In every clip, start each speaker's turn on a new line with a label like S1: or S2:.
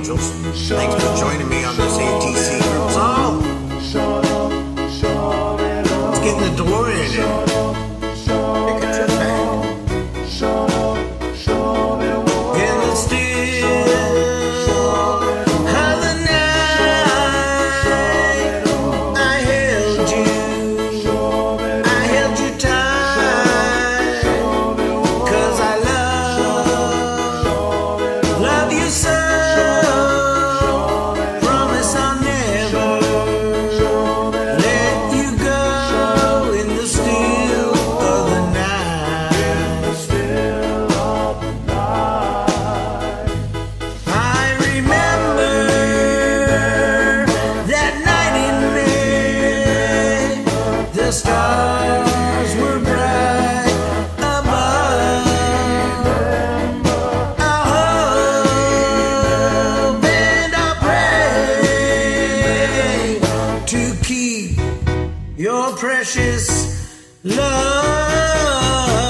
S1: angels. Thanks for joining me on this ATC. Oh! Let's get in the DeLorean. precious love.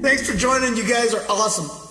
S1: Thanks for joining. You guys are awesome.